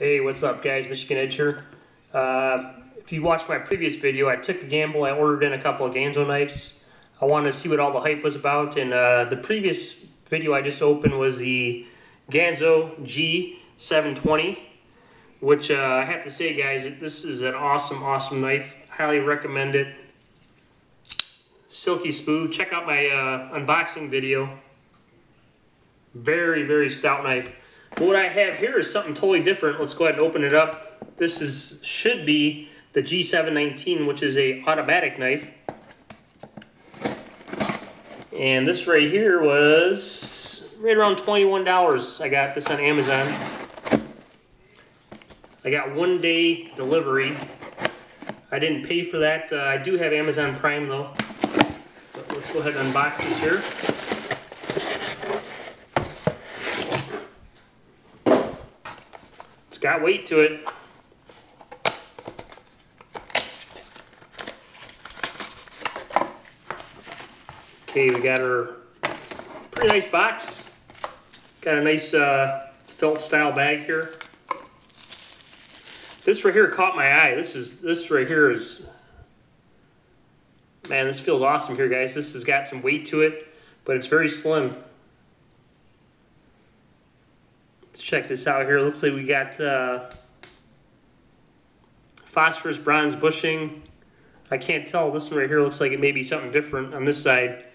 Hey, what's up guys? Michigan Edge here. Uh, if you watched my previous video, I took a gamble. I ordered in a couple of Ganzo knives. I wanted to see what all the hype was about. And uh, the previous video I just opened was the Ganzo G720, which uh, I have to say guys, this is an awesome, awesome knife. Highly recommend it. Silky smooth. Check out my uh, unboxing video. Very, very stout knife. What I have here is something totally different. Let's go ahead and open it up. This is should be the G719, which is a automatic knife. And this right here was right around $21. I got this on Amazon. I got one day delivery. I didn't pay for that. Uh, I do have Amazon Prime though. But let's go ahead and unbox this here. Got weight to it. Okay, we got our pretty nice box. Got a nice uh, felt style bag here. This right here caught my eye. This is this right here is man, this feels awesome here, guys. This has got some weight to it, but it's very slim. Let's check this out here. Looks like we got uh, phosphorus bronze bushing. I can't tell. This one right here looks like it may be something different on this side.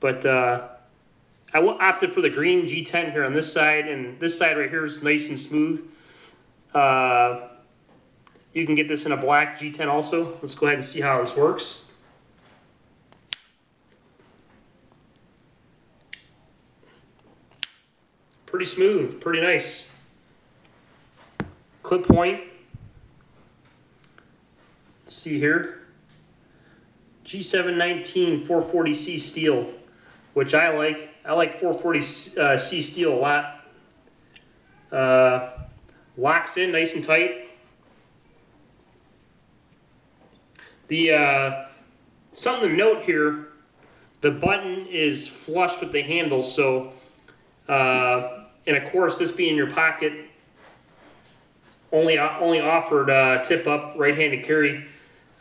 But uh, I opted for the green G10 here on this side, and this side right here is nice and smooth. Uh, you can get this in a black G10 also. Let's go ahead and see how this works. Pretty smooth, pretty nice. Clip point. Let's see here. G719 440C steel which I like. I like 440C uh, steel a lot. Uh, locks in nice and tight. The uh, something to note here, the button is flush with the handle, so uh, and of course this being in your pocket, only only offered uh, tip up right-handed carry.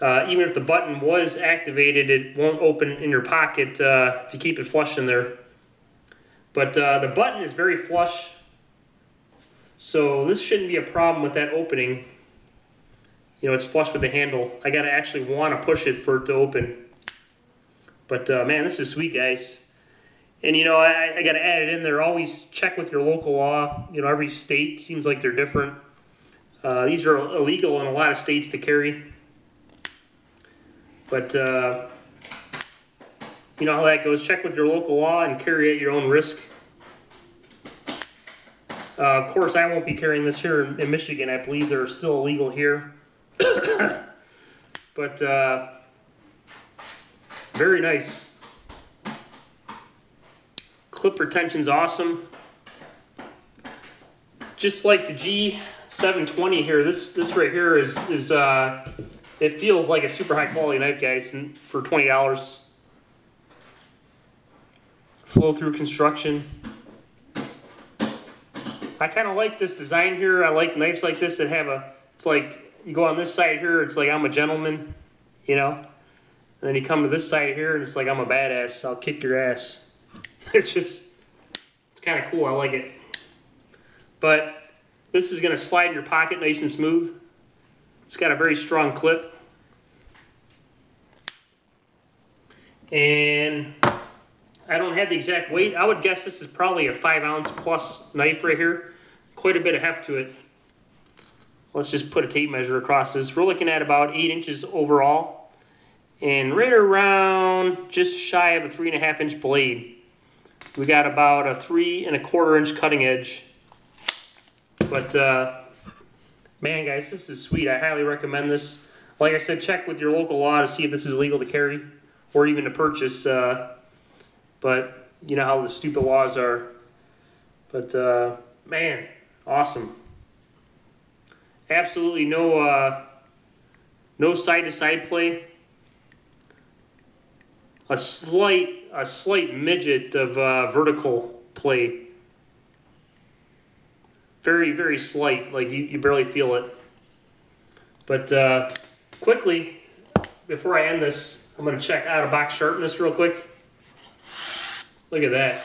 Uh, even if the button was activated, it won't open in your pocket uh, if you keep it flush in there. But uh, the button is very flush, so this shouldn't be a problem with that opening. You know, it's flush with the handle. I gotta actually want to push it for it to open. But uh, man, this is sweet, guys. And you know, I, I gotta add it in there. Always check with your local law. You know, every state seems like they're different. Uh, these are illegal in a lot of states to carry. But uh, you know how that goes. Check with your local law and carry at your own risk. Uh, of course, I won't be carrying this here in, in Michigan. I believe they're still illegal here. but uh, very nice. Clip retention's awesome. Just like the G720 here, this this right here is is uh, it feels like a super high quality knife, guys, for $20. Flow through construction. I kind of like this design here. I like knives like this that have a, it's like, you go on this side here, it's like I'm a gentleman, you know? And then you come to this side here and it's like I'm a badass, I'll kick your ass. It's just, it's kind of cool, I like it. But this is gonna slide in your pocket nice and smooth. It's got a very strong clip. And I don't have the exact weight. I would guess this is probably a five ounce plus knife right here. Quite a bit of heft to it. Let's just put a tape measure across this. We're looking at about eight inches overall. And right around just shy of a three and a half inch blade. We got about a three and a quarter inch cutting edge. But uh, Man, guys, this is sweet. I highly recommend this. Like I said, check with your local law to see if this is legal to carry or even to purchase. Uh, but you know how the stupid laws are. But uh, man, awesome. Absolutely no uh, no side to side play. A slight a slight midget of uh, vertical play very, very slight, like you, you barely feel it. But uh, quickly, before I end this, I'm gonna check out of box sharpness real quick. Look at that.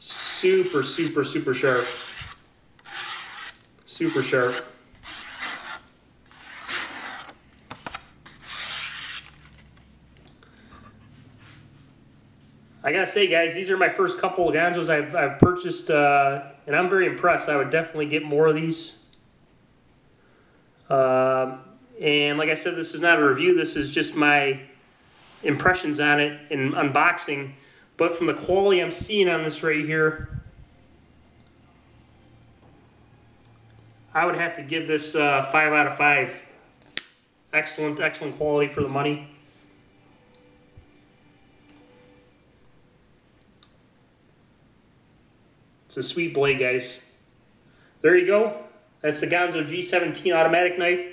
Super, super, super sharp. Super sharp. I gotta say, guys, these are my first couple of Ganzos I've, I've purchased, uh, and I'm very impressed. I would definitely get more of these. Um, and like I said, this is not a review. This is just my impressions on it in unboxing. But from the quality I'm seeing on this right here, I would have to give this uh, five out of five. Excellent, excellent quality for the money. It's a sweet blade, guys. There you go. That's the Ganzo G17 automatic knife.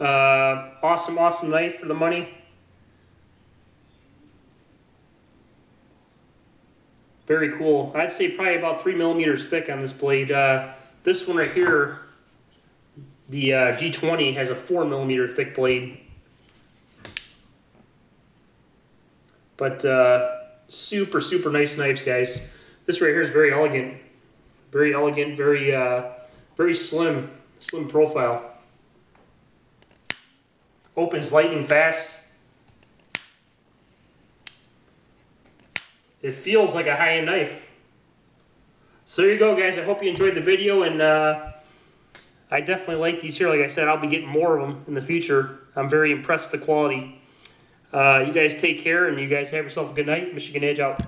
Uh, awesome, awesome knife for the money. Very cool. I'd say probably about three millimeters thick on this blade. Uh, this one right here, the uh, G20 has a four millimeter thick blade. But uh, super, super nice knives, guys. This right here is very elegant. Very elegant, very, uh, very slim, slim profile. Opens lightning fast. It feels like a high-end knife. So there you go, guys. I hope you enjoyed the video, and uh, I definitely like these here. Like I said, I'll be getting more of them in the future. I'm very impressed with the quality. Uh, you guys take care, and you guys have yourself a good night. Michigan Edge out.